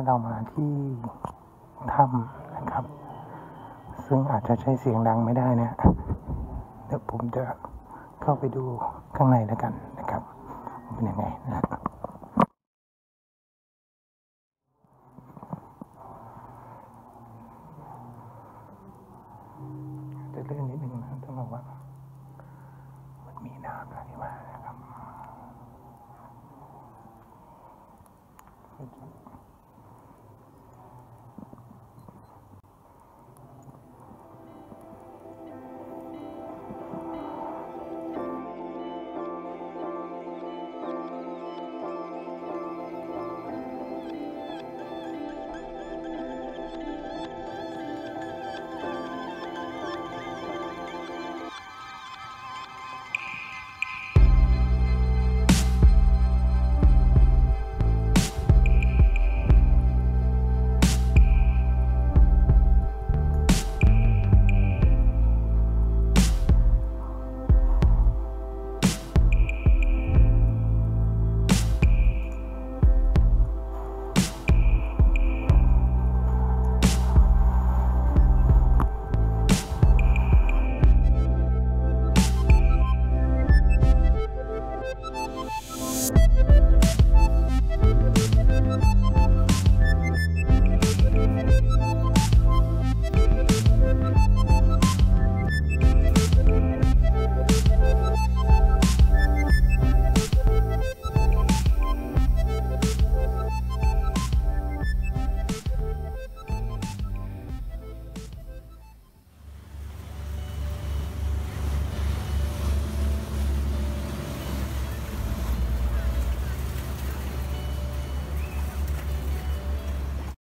นี้เรามาที่ถ้ำนะครับ ซึ่งอาจจะใช้เสียงดังไม่ได้นะเดี๋ยวผมจะเข้าไปดูข้างในแล้วกันนะครับเป็นยังไงนะจะเลื่อนนิดนึงนะต้องบอกว่า มันมีน้ำไรมานะครับ